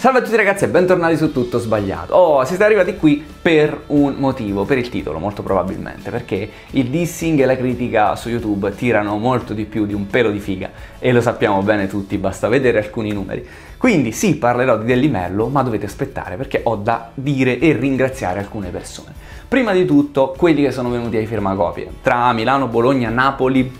Salve a tutti ragazzi e bentornati su Tutto Sbagliato. Oh, siete arrivati qui per un motivo, per il titolo molto probabilmente, perché il dissing e la critica su YouTube tirano molto di più di un pelo di figa e lo sappiamo bene tutti, basta vedere alcuni numeri. Quindi sì, parlerò di Dellimello, ma dovete aspettare perché ho da dire e ringraziare alcune persone. Prima di tutto, quelli che sono venuti ai firmacopie, tra Milano, Bologna, Napoli,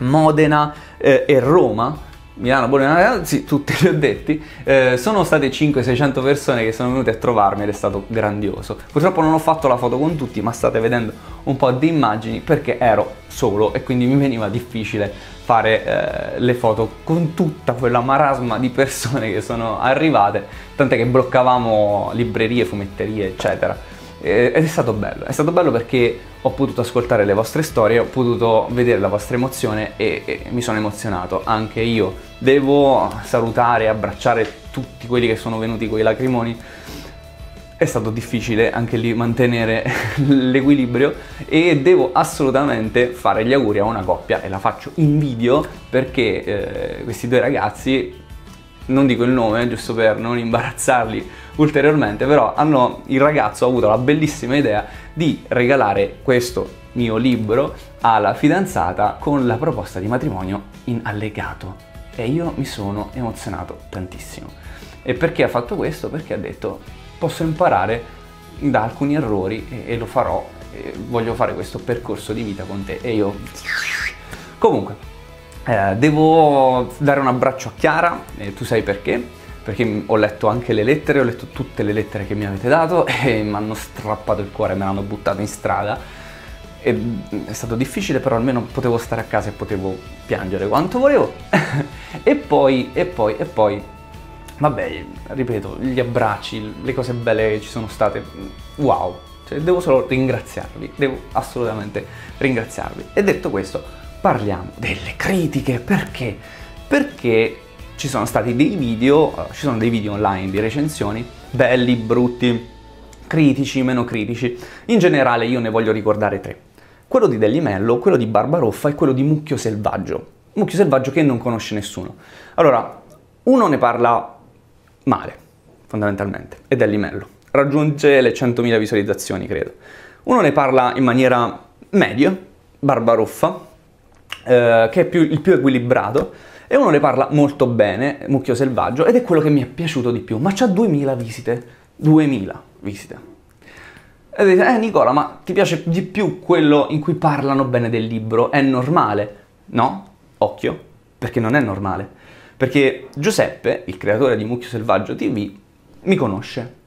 Modena eh, e Roma, Milano, Bologna, sì, tutti li ho detti, eh, sono state 500-600 persone che sono venute a trovarmi ed è stato grandioso. Purtroppo non ho fatto la foto con tutti, ma state vedendo un po' di immagini perché ero solo e quindi mi veniva difficile fare eh, le foto con tutta quella marasma di persone che sono arrivate, tant'è che bloccavamo librerie, fumetterie, eccetera. Ed è stato bello, è stato bello perché ho potuto ascoltare le vostre storie, ho potuto vedere la vostra emozione e, e mi sono emozionato anche io. Devo salutare e abbracciare tutti quelli che sono venuti con i lacrimoni. È stato difficile anche lì mantenere l'equilibrio e devo assolutamente fare gli auguri a una coppia e la faccio in video perché eh, questi due ragazzi non dico il nome giusto per non imbarazzarli ulteriormente, però hanno, il ragazzo ha avuto la bellissima idea di regalare questo mio libro alla fidanzata con la proposta di matrimonio in allegato e io mi sono emozionato tantissimo. E perché ha fatto questo? Perché ha detto posso imparare da alcuni errori e, e lo farò, e voglio fare questo percorso di vita con te e io... Comunque, eh, devo dare un abbraccio a Chiara, e tu sai perché, perché ho letto anche le lettere, ho letto tutte le lettere che mi avete dato e mi hanno strappato il cuore, me l'hanno buttato in strada. E è stato difficile, però almeno potevo stare a casa e potevo piangere quanto volevo. e poi, e poi, e poi, vabbè, ripeto, gli abbracci, le cose belle che ci sono state, wow, cioè, devo solo ringraziarvi, devo assolutamente ringraziarvi. E detto questo, parliamo delle critiche. Perché? Perché ci sono stati dei video, uh, ci sono dei video online di recensioni, belli, brutti, critici, meno critici. In generale io ne voglio ricordare tre. Quello di Dellimello, quello di Barbaroffa e quello di Mucchio Selvaggio. Mucchio Selvaggio che non conosce nessuno. Allora, uno ne parla male, fondamentalmente, è Dellimello. Raggiunge le 100.000 visualizzazioni, credo. Uno ne parla in maniera media, Barbaroffa, eh, che è più, il più equilibrato, e uno ne parla molto bene, Mucchio Selvaggio, ed è quello che mi è piaciuto di più, ma c'ha 2000 visite, 2000 visite. E dite, eh Nicola, ma ti piace di più quello in cui parlano bene del libro? È normale? No? Occhio, perché non è normale. Perché Giuseppe, il creatore di Mucchio Selvaggio TV, mi conosce.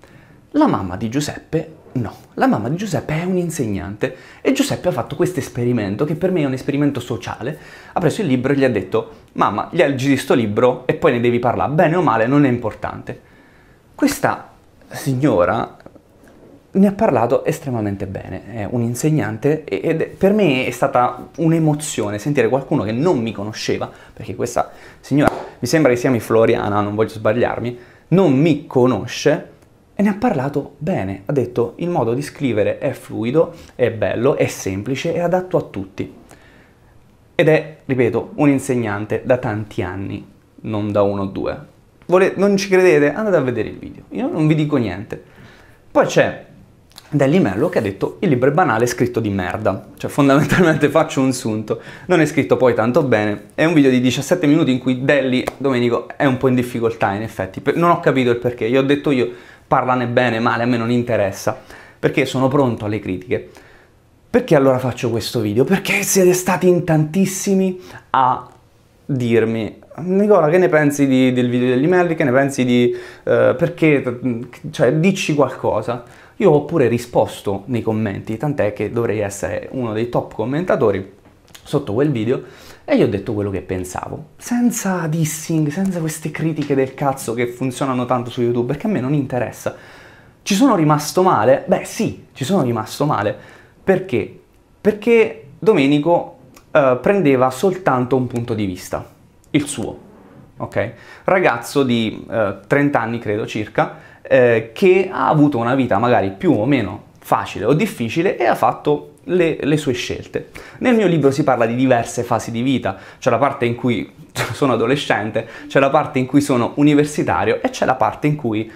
La mamma di Giuseppe No, la mamma di Giuseppe è un insegnante e Giuseppe ha fatto questo esperimento che per me è un esperimento sociale. Ha preso il libro e gli ha detto mamma, leggi questo libro e poi ne devi parlare, bene o male non è importante. Questa signora ne ha parlato estremamente bene, è un insegnante ed per me è stata un'emozione sentire qualcuno che non mi conosceva, perché questa signora mi sembra che si chiami Floriana, non voglio sbagliarmi, non mi conosce e ne ha parlato bene, ha detto il modo di scrivere è fluido, è bello, è semplice, è adatto a tutti. Ed è, ripeto, un insegnante da tanti anni, non da uno o due. Vole- non ci credete? Andate a vedere il video, io non vi dico niente. Poi c'è Delli Mello che ha detto il libro è banale, è scritto di merda. Cioè fondamentalmente faccio un sunto, non è scritto poi tanto bene. È un video di 17 minuti in cui Delli, Domenico, è un po' in difficoltà in effetti. Non ho capito il perché, gli ho detto io parlane bene, male, a me non interessa, perché sono pronto alle critiche. Perché allora faccio questo video? Perché siete stati in tantissimi a dirmi Nicola che ne pensi di, del video degli Melli, che ne pensi di... Uh, perché, cioè, dici qualcosa. Io ho pure risposto nei commenti, tant'è che dovrei essere uno dei top commentatori sotto quel video e gli ho detto quello che pensavo, senza dissing, senza queste critiche del cazzo che funzionano tanto su YouTube, perché a me non interessa. Ci sono rimasto male? Beh sì, ci sono rimasto male. Perché? Perché Domenico eh, prendeva soltanto un punto di vista, il suo, ok? Ragazzo di eh, 30 anni, credo circa, eh, che ha avuto una vita magari più o meno facile o difficile e ha fatto le, le, sue scelte. Nel mio libro si parla di diverse fasi di vita, c'è la parte in cui sono adolescente, c'è la parte in cui sono universitario e c'è la parte in cui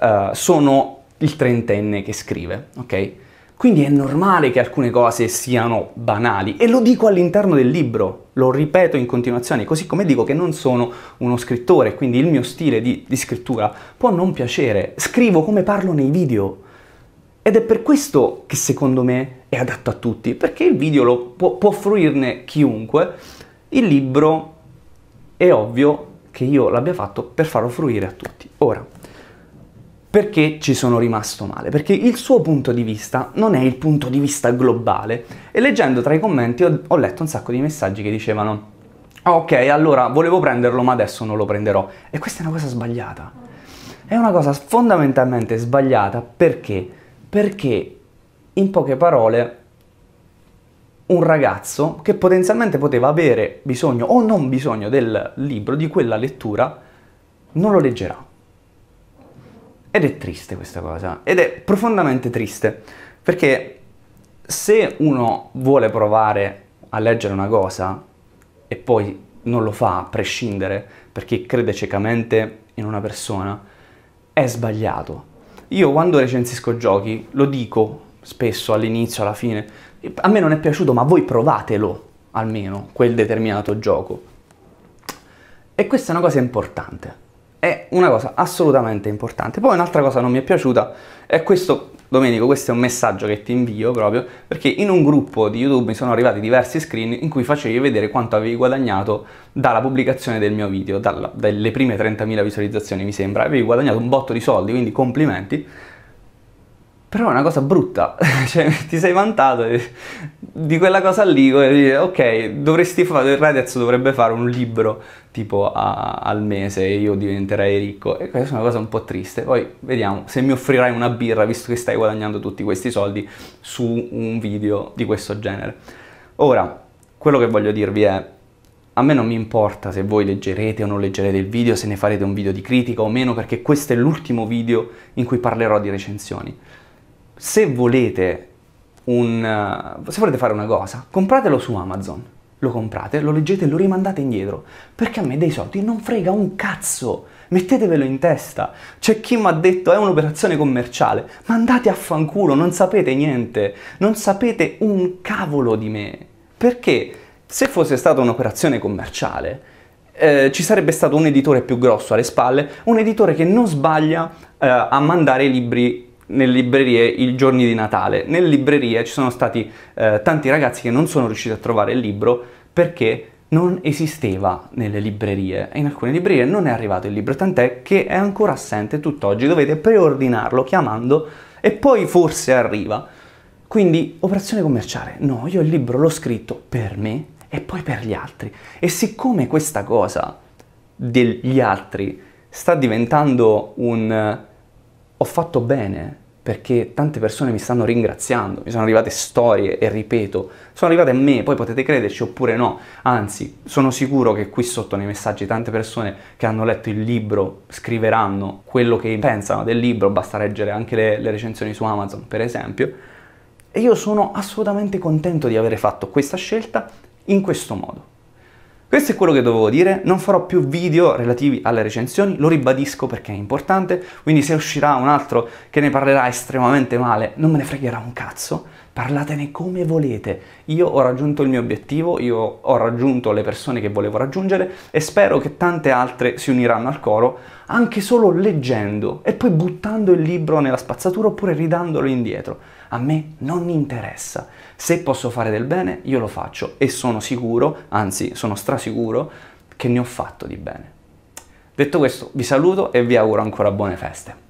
uh, sono il trentenne che scrive, ok? Quindi è normale che alcune cose siano banali e lo dico all'interno del libro, lo ripeto in continuazione, così come dico che non sono uno scrittore, quindi il mio stile di, di scrittura può non piacere, scrivo come parlo nei video ed è per questo che secondo me è adatto a tutti, perché il video lo può, può fruirne chiunque, il libro è ovvio che io l'abbia fatto per farlo fruire a tutti. Ora, perché ci sono rimasto male? Perché il suo punto di vista non è il punto di vista globale e leggendo tra i commenti ho, ho letto un sacco di messaggi che dicevano ok, allora volevo prenderlo ma adesso non lo prenderò. E questa è una cosa sbagliata. È una cosa fondamentalmente sbagliata perché? Perché in poche parole un ragazzo che potenzialmente poteva avere bisogno o non bisogno del libro, di quella lettura, non lo leggerà. Ed è triste questa cosa, ed è profondamente triste, perché se uno vuole provare a leggere una cosa e poi non lo fa a prescindere perché crede ciecamente in una persona, è sbagliato. Io quando recensisco giochi lo dico spesso all'inizio, alla fine, a me non è piaciuto, ma voi provatelo almeno quel determinato gioco. E questa è una cosa importante è una cosa assolutamente importante. Poi un'altra cosa non mi è piaciuta è questo, Domenico, questo è un messaggio che ti invio proprio, perché in un gruppo di YouTube mi sono arrivati diversi screen in cui facevi vedere quanto avevi guadagnato dalla pubblicazione del mio video, dalla, dalle prime 30.000 visualizzazioni mi sembra, avevi guadagnato un botto di soldi, quindi complimenti. Però è una cosa brutta, cioè ti sei vantato di quella cosa lì, ok, dovresti fare, Redez dovrebbe fare un libro tipo a, al mese e io diventerei ricco, e questa è una cosa un po' triste. Poi vediamo se mi offrirai una birra, visto che stai guadagnando tutti questi soldi su un video di questo genere. Ora, quello che voglio dirvi è, a me non mi importa se voi leggerete o non leggerete il video, se ne farete un video di critica o meno, perché questo è l'ultimo video in cui parlerò di recensioni se volete, un, uh, se volete fare una cosa, compratelo su Amazon. Lo comprate, lo leggete e lo rimandate indietro. Perché a me dei soldi non frega un cazzo. Mettetevelo in testa. C'è chi mi ha detto è un'operazione commerciale. Ma andate a fanculo, non sapete niente. Non sapete un cavolo di me. Perché se fosse stata un'operazione commerciale, eh, ci sarebbe stato un editore più grosso alle spalle, un editore che non sbaglia eh, a mandare i libri nelle librerie i giorni di Natale. Nelle librerie ci sono stati eh, tanti ragazzi che non sono riusciti a trovare il libro perché non esisteva nelle librerie e in alcune librerie non è arrivato il libro, tant'è che è ancora assente tutt'oggi, dovete preordinarlo chiamando e poi forse arriva. Quindi operazione commerciale, no, io il libro l'ho scritto per me e poi per gli altri. E siccome questa cosa degli altri sta diventando un ho fatto bene perché tante persone mi stanno ringraziando, mi sono arrivate storie e ripeto, sono arrivate a me, poi potete crederci oppure no, anzi sono sicuro che qui sotto nei messaggi tante persone che hanno letto il libro scriveranno quello che pensano del libro, basta leggere anche le, le recensioni su Amazon per esempio, e io sono assolutamente contento di aver fatto questa scelta in questo modo. Questo è quello che dovevo dire, non farò più video relativi alle recensioni, lo ribadisco perché è importante, quindi se uscirà un altro che ne parlerà estremamente male, non me ne fregherà un cazzo, parlatene come volete. Io ho raggiunto il mio obiettivo, io ho raggiunto le persone che volevo raggiungere e spero che tante altre si uniranno al coro, anche solo leggendo e poi buttando il libro nella spazzatura oppure ridandolo indietro. A me non interessa. Se posso fare del bene, io lo faccio e sono sicuro, anzi sono strasicuro, che ne ho fatto di bene. Detto questo, vi saluto e vi auguro ancora buone feste.